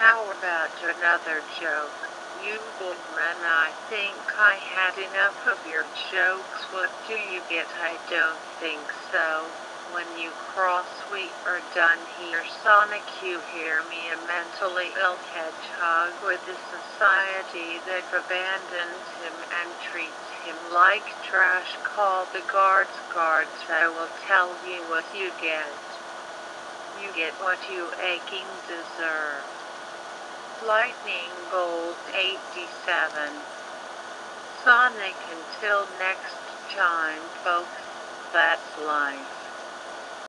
How about another joke? You woman, I think I had enough of your jokes. What do you get? I don't think so. When you cross, we are done here. Sonic, you hear me? A mentally ill hedgehog with a society that abandons him and treats him like trash. Call the guards, guards. I will tell you what you get. You get what you aching deserve. Lightning Bolt 87. Sonic until next time folks, that's life.